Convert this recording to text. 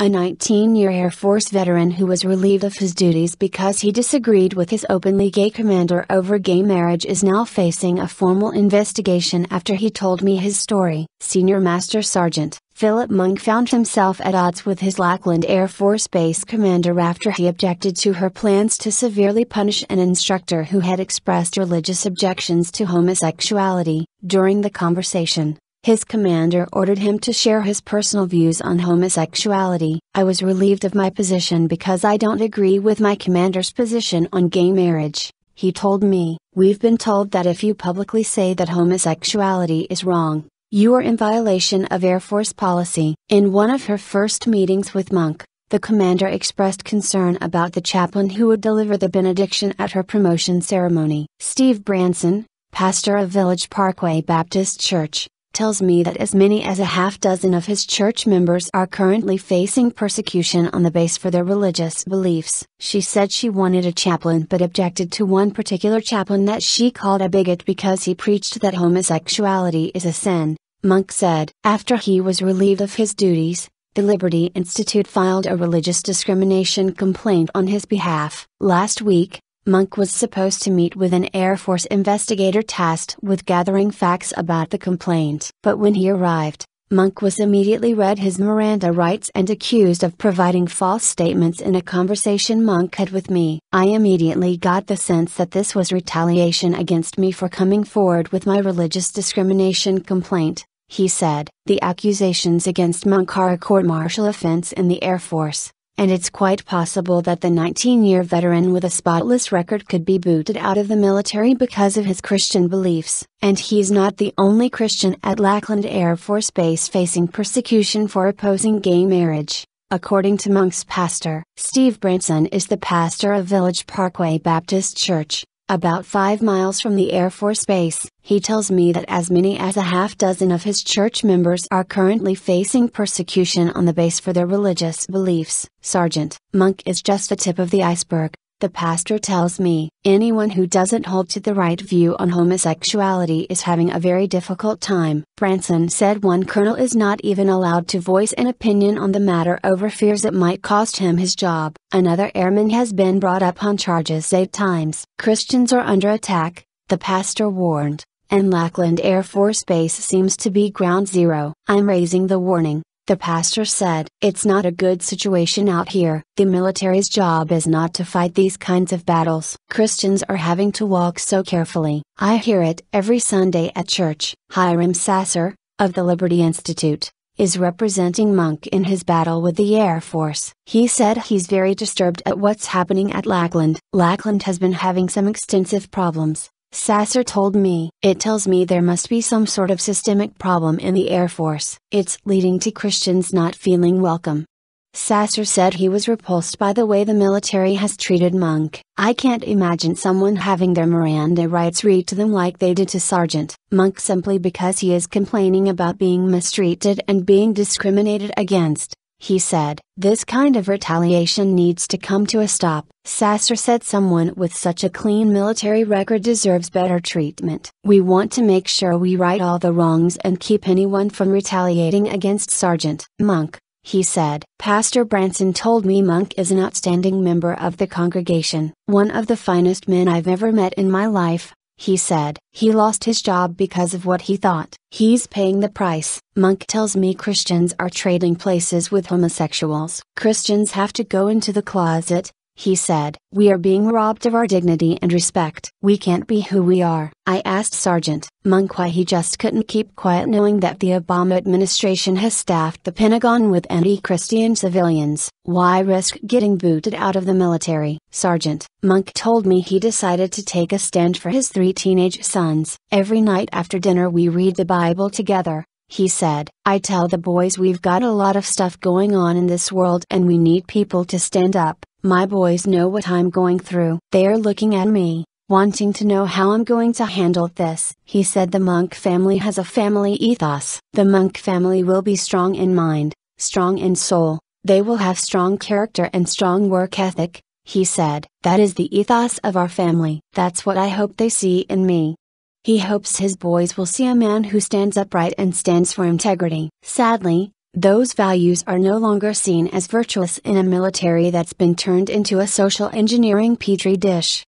A 19 year Air Force veteran who was relieved of his duties because he disagreed with his openly gay commander over gay marriage is now facing a formal investigation after he told me his story. Senior Master Sergeant Phillip Monk found himself at odds with his Lackland Air Force Base commander after he objected to her plans to severely punish an instructor who had expressed religious objections to homosexuality. During the conversation, his commander ordered him to share his personal views on homosexuality. I was relieved of my position because I don't agree with my commander's position on gay marriage. He told me, We've been told that if you publicly say that homosexuality is wrong, you are in violation of Air Force policy. In one of her first meetings with Monk, the commander expressed concern about the chaplain who would deliver the benediction at her promotion ceremony. Steve Branson, pastor of Village Parkway Baptist Church, tells me that as many as a half dozen of his church members are currently facing persecution on the base for their religious beliefs. She said she wanted a chaplain but objected to one particular chaplain that she called a bigot because he preached that homosexuality is a sin. Monk said, after he was relieved of his duties, the Liberty Institute filed a religious discrimination complaint on his behalf. Last week, Monk was supposed to meet with an Air Force investigator tasked with gathering facts about the complaint. But when he arrived, Monk was immediately read his Miranda rights and accused of providing false statements in a conversation Monk had with me. I immediately got the sense that this was retaliation against me for coming forward with my religious discrimination complaint, he said. The accusations against Monk are a court martial offense in the Air Force and it's quite possible that the 19 year veteran with a spotless record could be booted out of the military because of his Christian beliefs. And he's not the only Christian at Lackland Air Force Base facing persecution for opposing gay marriage. According to Monk's pastor, Steve Branson is the pastor of Village Parkway Baptist Church, about five miles from the Air Force Base, he tells me that as many as a half dozen of his church members are currently facing persecution on the base for their religious beliefs. Sergeant Monk is just the tip of the iceberg. The pastor tells me, anyone who doesn't hold to the right view on homosexuality is having a very difficult time. Branson said one colonel is not even allowed to voice an opinion on the matter over fears it might cost him his job. Another airman has been brought up on charges eight times. Christians are under attack, the pastor warned, and Lackland Air Force Base seems to be ground zero. I'm raising the warning. The pastor said, It's not a good situation out here. The military's job is not to fight these kinds of battles. Christians are having to walk so carefully. I hear it every Sunday at church. Hiram Sasser, of the Liberty Institute, is representing Monk in his battle with the Air Force. He said he's very disturbed at what's happening at Lackland. Lackland has been having some extensive problems. Sasser told me, it tells me there must be some sort of systemic problem in the Air Force. It's leading to Christians not feeling welcome. Sasser said he was repulsed by the way the military has treated Monk. I can't imagine someone having their Miranda rights read to them like they did to Sergeant Monk simply because he is complaining about being mistreated and being discriminated against. He said, This kind of retaliation needs to come to a stop. Sasser said someone with such a clean military record deserves better treatment. We want to make sure we right all the wrongs and keep anyone from retaliating against Sergeant Monk, he said. Pastor Branson told me Monk is an outstanding member of the congregation, one of the finest men I've ever met in my life, he said. He lost his job because of what he thought. He's paying the price. Monk tells me Christians are trading places with homosexuals. Christians have to go into the closet, he said. We are being robbed of our dignity and respect. We can't be who we are. I asked Sergeant Monk why he just couldn't keep quiet knowing that the Obama administration has staffed the Pentagon with anti-Christian civilians. Why risk getting booted out of the military? Sergeant Monk told me he decided to take a stand for his three teenage sons. Every night after dinner we read the Bible together. He said, I tell the boys we've got a lot of stuff going on in this world and we need people to stand up. My boys know what I'm going through. They are looking at me, wanting to know how I'm going to handle this. He said the Monk family has a family ethos. The Monk family will be strong in mind, strong in soul, they will have strong character and strong work ethic, he said. That is the ethos of our family. That's what I hope they see in me. He hopes his boys will see a man who stands upright and stands for integrity. Sadly, Those values are no longer seen as virtuous in a military that's been turned into a social engineering petri dish.